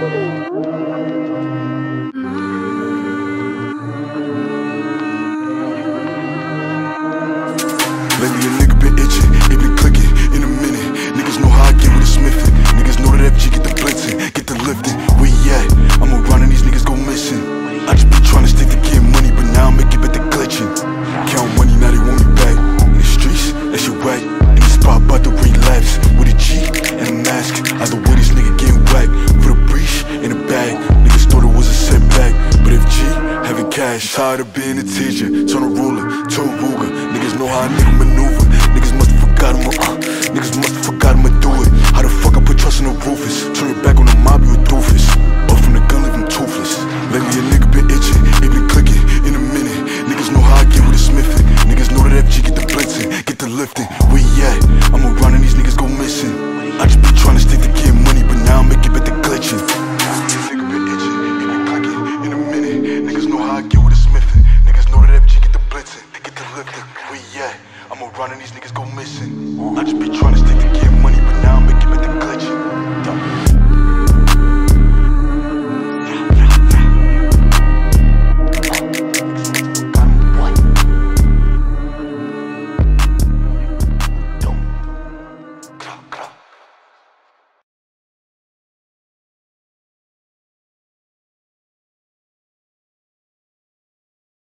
Lately a nigga been itching, it been clicking in a minute. Niggas know how I get with the smithing. Niggas know that FG get the blitzing, get the lifting. Where you at? I'm around and these niggas go missing. I just be trying to stick to getting money, but now I make it bet the glitching. Count money, now they want me back. In the streets, that shit whack. Cash, tired of being a teacher. Turn a ruler to a Ruger. Niggas know how a nigga maneuver. Niggas must have forgot him. Uh, niggas must have forgot him do it. How the fuck I put trust in the Rufus? Turn it back on the mob, you a doofus. Up from the gun, leave him toothless. Lately a nigga been itching, it been clicking in a minute. Niggas know how I get with the smithing. Niggas know that FG get the blitzing, get the lifting. We at? I'm around you at? I'm around and these niggas go missing. I just be trying to to